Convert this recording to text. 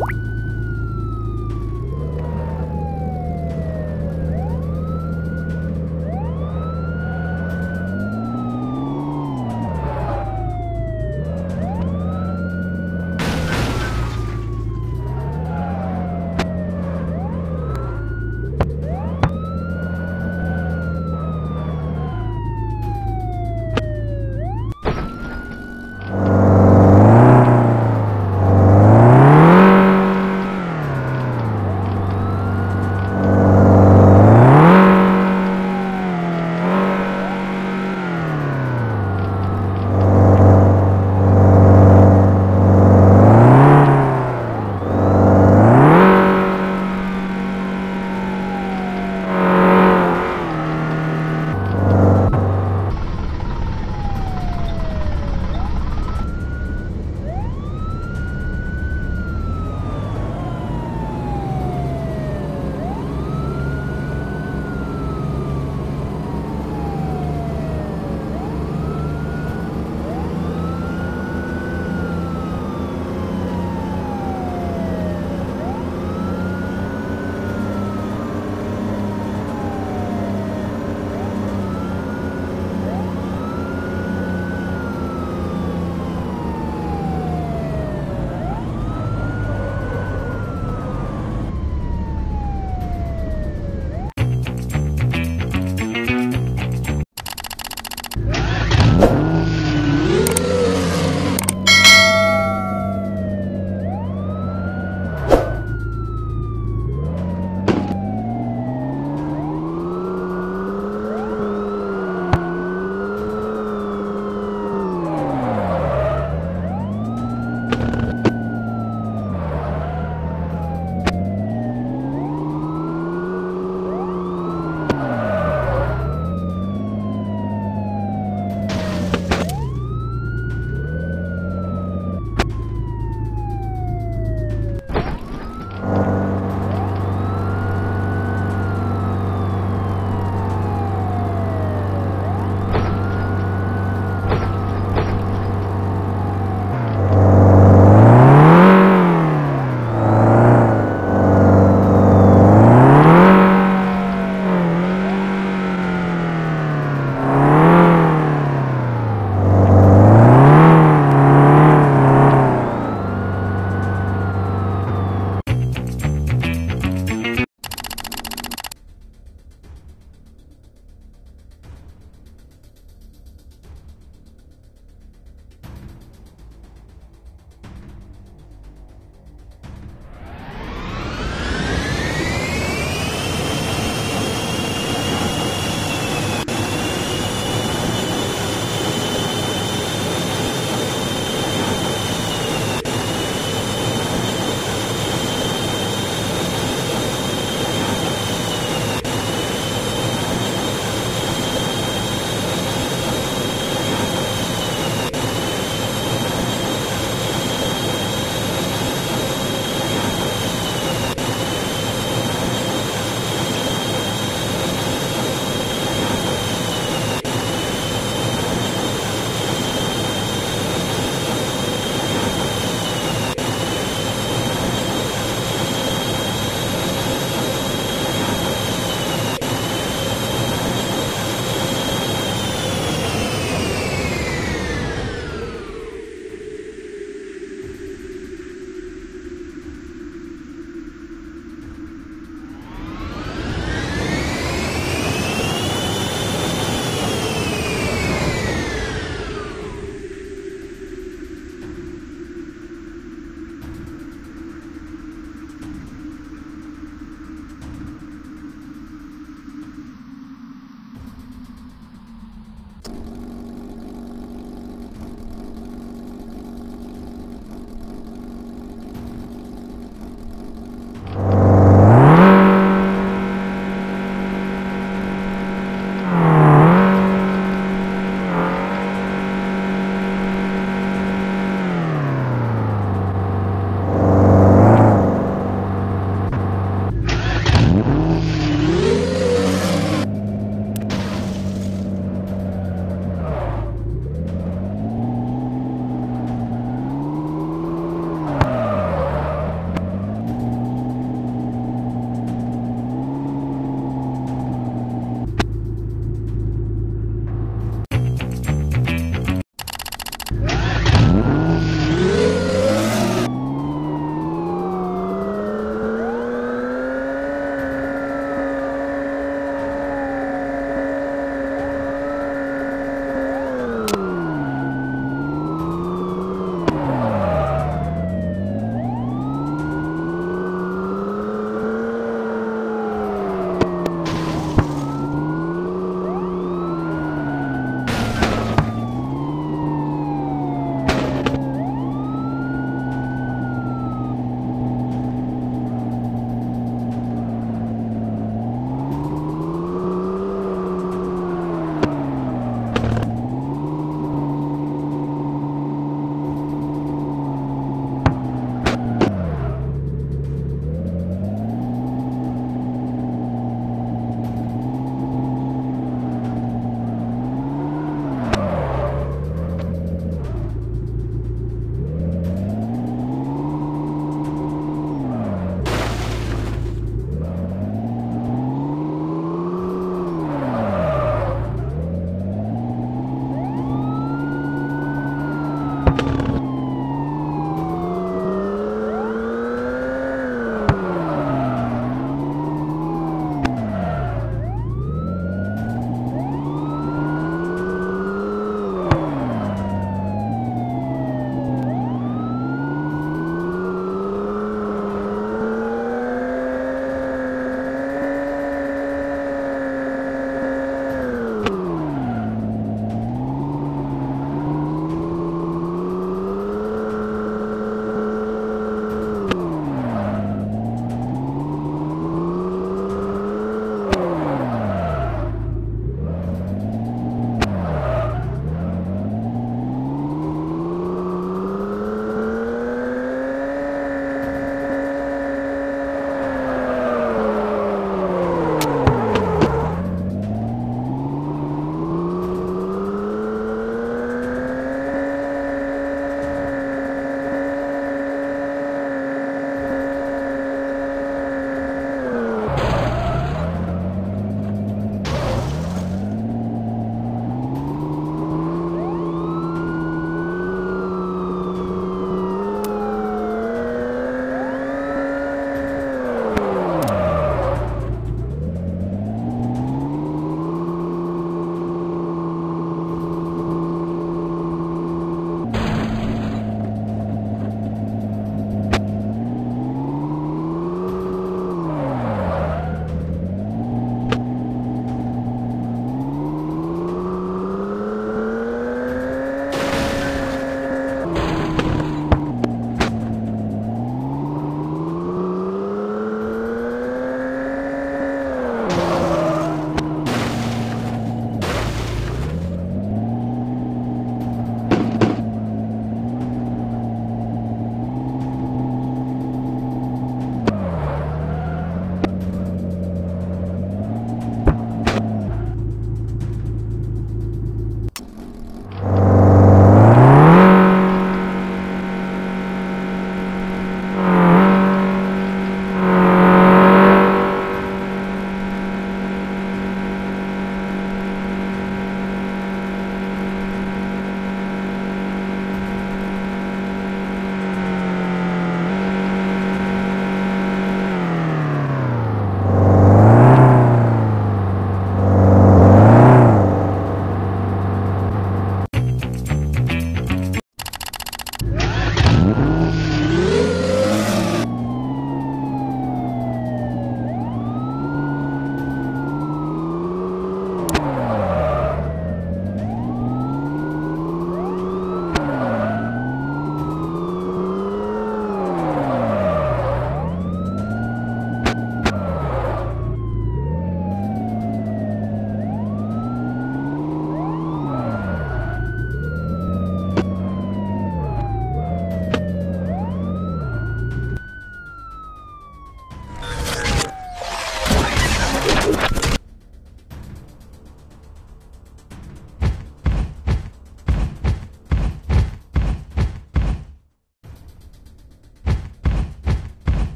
어?